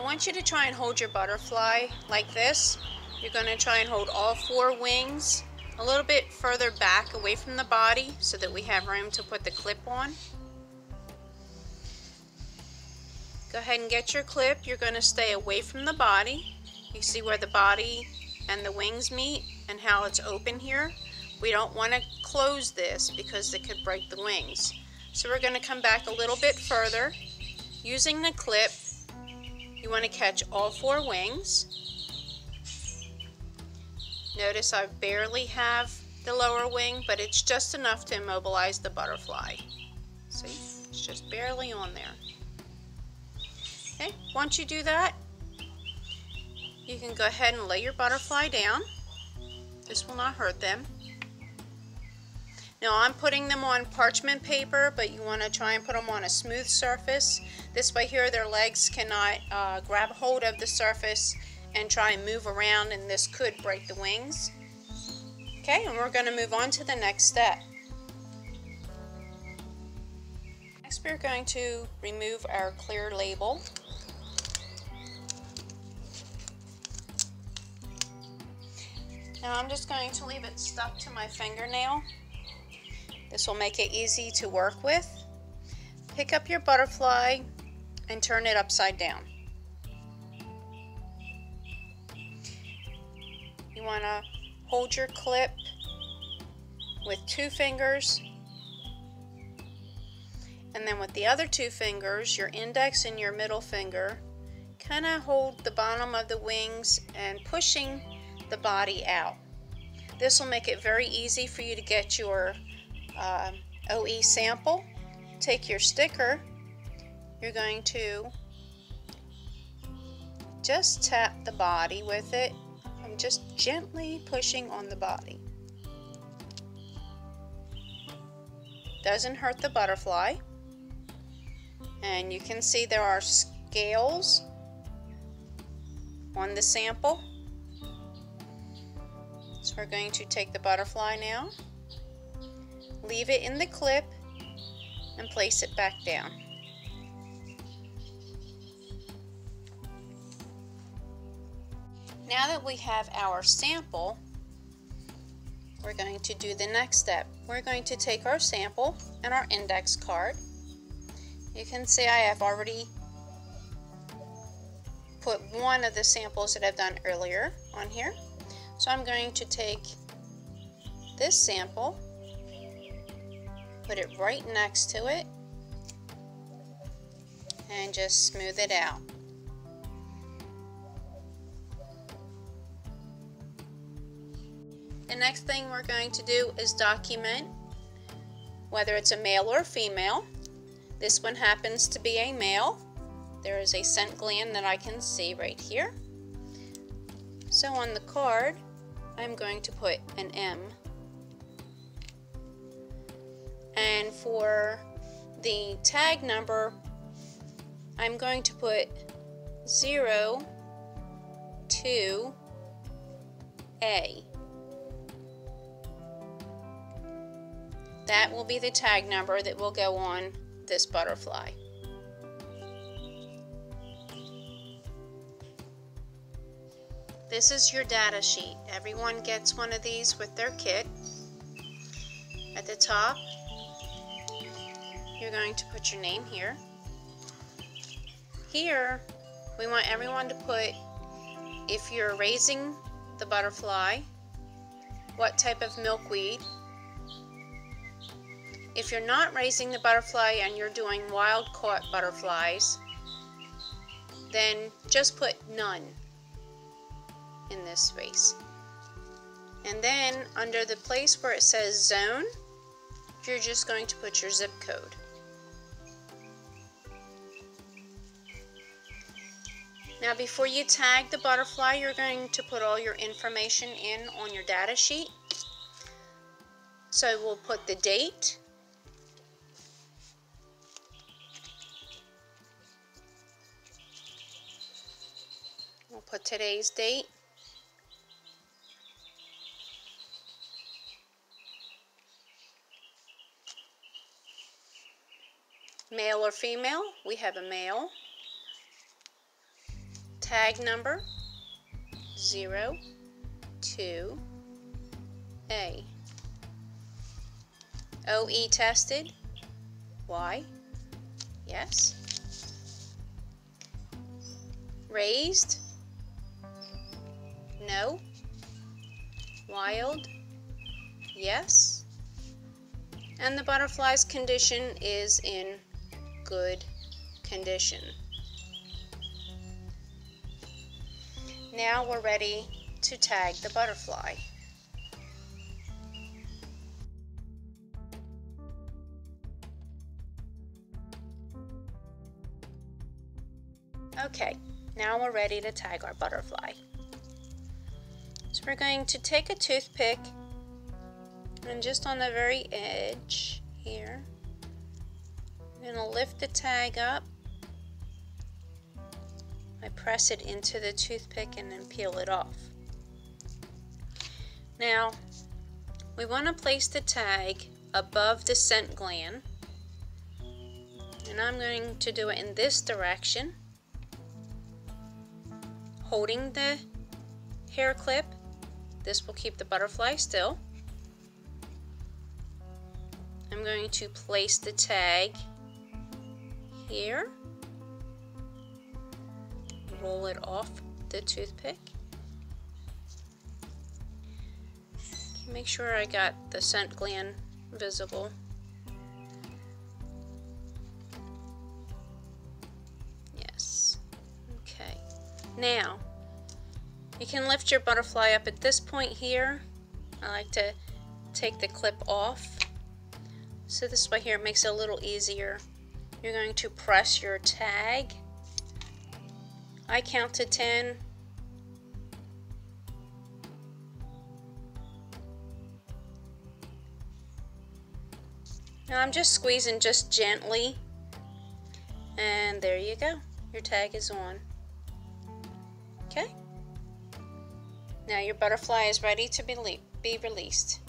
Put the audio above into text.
I want you to try and hold your butterfly like this. You're going to try and hold all four wings a little bit further back away from the body so that we have room to put the clip on. Go ahead and get your clip. You're going to stay away from the body. You see where the body and the wings meet and how it's open here. We don't want to close this because it could break the wings. So we're going to come back a little bit further. Using the clip, you want to catch all four wings. Notice I barely have the lower wing, but it's just enough to immobilize the butterfly. See, it's just barely on there. Okay, once you do that, you can go ahead and lay your butterfly down. This will not hurt them. Now I'm putting them on parchment paper, but you want to try and put them on a smooth surface. This way here their legs cannot uh, grab hold of the surface and try and move around and this could break the wings. Okay, and we're going to move on to the next step. Next we're going to remove our clear label. Now I'm just going to leave it stuck to my fingernail. This will make it easy to work with. Pick up your butterfly and turn it upside down. You want to hold your clip with two fingers and then with the other two fingers, your index and your middle finger, kind of hold the bottom of the wings and pushing the body out. This will make it very easy for you to get your uh, OE sample. Take your sticker. You're going to just tap the body with it. I'm just gently pushing on the body. Doesn't hurt the butterfly. And you can see there are scales on the sample. So we're going to take the butterfly now, leave it in the clip, and place it back down. Now that we have our sample, we're going to do the next step. We're going to take our sample and our index card. You can see I have already put one of the samples that I've done earlier on here. So I'm going to take this sample, put it right next to it, and just smooth it out. The next thing we're going to do is document whether it's a male or female. This one happens to be a male. There is a scent gland that I can see right here. So on the card, I'm going to put an M. for the tag number, I'm going to put 0 2 A. That will be the tag number that will go on this butterfly. This is your data sheet. Everyone gets one of these with their kit. At the top, you're going to put your name here. Here, we want everyone to put if you're raising the butterfly, what type of milkweed. If you're not raising the butterfly and you're doing wild caught butterflies, then just put none in this space. And then under the place where it says zone, you're just going to put your zip code. Now before you tag the butterfly, you're going to put all your information in on your data sheet. So we'll put the date, we'll put today's date, male or female, we have a male. Tag number 0, 2, A. OE tested, Y, yes. Raised, no. Wild, yes. And the butterfly's condition is in good condition. Now we're ready to tag the butterfly. Okay, now we're ready to tag our butterfly. So we're going to take a toothpick and just on the very edge here, I'm going to lift the tag up. I press it into the toothpick and then peel it off. Now, we want to place the tag above the scent gland. And I'm going to do it in this direction, holding the hair clip. This will keep the butterfly still. I'm going to place the tag here. Roll it off the toothpick. Make sure I got the scent gland visible. Yes. Okay. Now, you can lift your butterfly up at this point here. I like to take the clip off. So this way here makes it a little easier. You're going to press your tag. I count to 10. Now I'm just squeezing just gently. And there you go. Your tag is on. Okay? Now your butterfly is ready to be, be released.